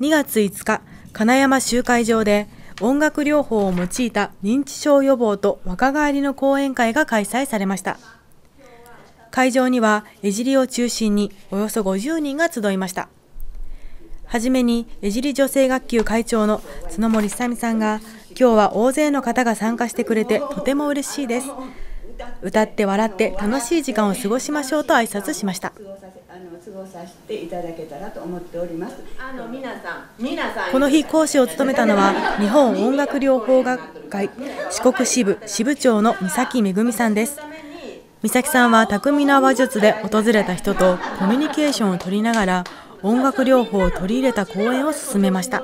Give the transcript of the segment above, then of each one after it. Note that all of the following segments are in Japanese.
2月5日、金山集会場で音楽療法を用いた認知症予防と若返りの講演会が開催されました。会場には江尻を中心におよそ50人が集いました。はじめに江尻女性学級会長の角森久美さんが今日は大勢の方が参加してくれてとても嬉しいです。歌って笑って楽しい時間を過ごしましょうと挨拶しました。この日講師を務めたのは日本音楽療法学会四国支部支部長の三崎めぐみさんです。三崎さんは巧みな話術で訪れた人とコミュニケーションを取りながら音楽療法を取り入れた講演を進めました。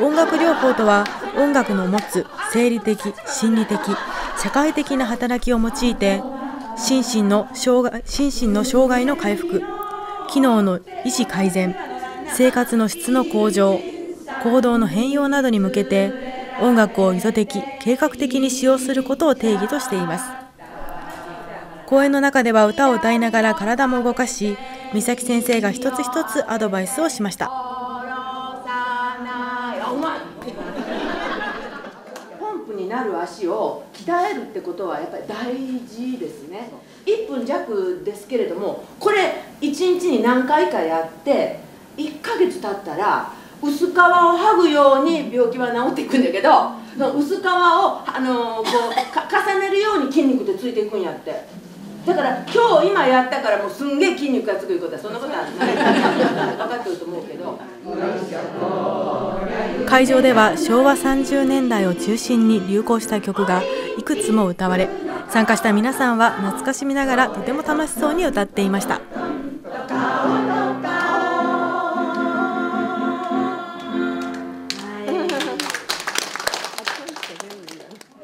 音楽療法とは音楽の持つ生理的、心理的、社会的な働きを用いて心身の障害心身の障害の回復機能の維持改善生活の質の向上行動の変容などに向けて音楽を意図的計画的に使用することを定義としています。講演の中では歌を歌いながら体も動かし美咲先生が一つ一つアドバイスをしました。なる足を鍛えるってことはやっぱり大事ですね。1分弱ですけれどもこれ1日に何回かやって1ヶ月経ったら薄皮を剥ぐように病気は治っていくんだけどその薄皮をあのこう重ねるように筋肉でついていくんやって。だから今日今やったからもうすんげえ筋肉がつくいうことはそんなことはない。分かってると思うけど。会場では昭和30年代を中心に流行した曲がいくつも歌われ参加した皆さんは懐かしみながらとても楽しそうに歌っていました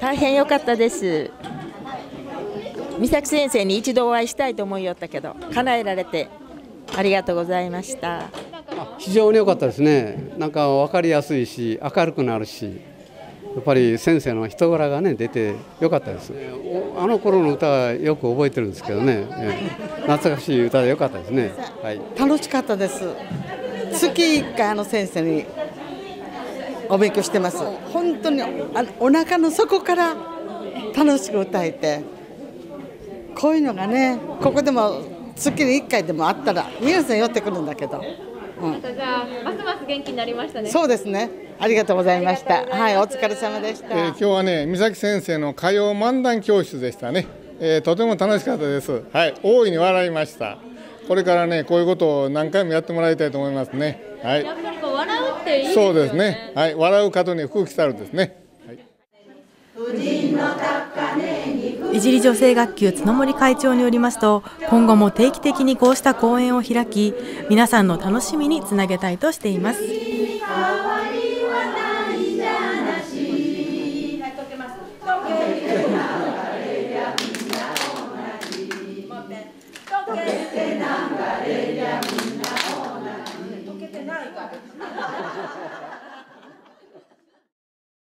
大変良かったです美咲先生に一度お会いしたいと思いよったけど叶えられてありがとうございました。非常に良かったですね。なんか分かりやすいし明るくなるしやっぱり先生の人柄がね出て良かったです。あの頃の歌はよく覚えてるんですけどね、懐かしい歌で良かったですね、はい、楽しかったです。月1回あの先生にお勉強してます。本当にあのお腹の底から楽しく歌えて。こういうのがねここでも月に1回でもあったら皆さん寄ってくるんだけど。なんかじゃあますます元気になりましたね。そうですね。ありがとうございました。はい、お疲れ様でした。えー、今日はね、三崎先生の歌謡漫談教室でしたね。えー、とても楽しかったです。はい、大いに笑いました。これからね、こういうことを何回もやってもらいたいと思いますね。はい。やっぱりこう笑うっていい、ね、そうですね。はい、笑う角に服着たるですね。はい。いじり女性学級角森会長によりますと今後も定期的にこうした講演を開き皆さんの楽しみにつなげたいとしています。